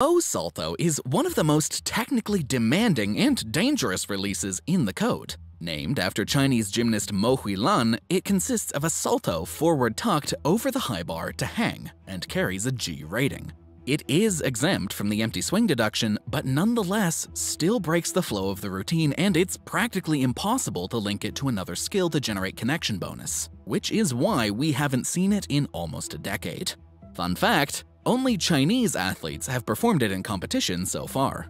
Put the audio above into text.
O Salto is one of the most technically demanding and dangerous releases in the code. Named after Chinese gymnast Mo Huilan, it consists of a salto forward tucked over the high bar to hang and carries a G rating. It is exempt from the empty swing deduction, but nonetheless still breaks the flow of the routine and it's practically impossible to link it to another skill to generate connection bonus, which is why we haven't seen it in almost a decade. Fun fact, only Chinese athletes have performed it in competition so far.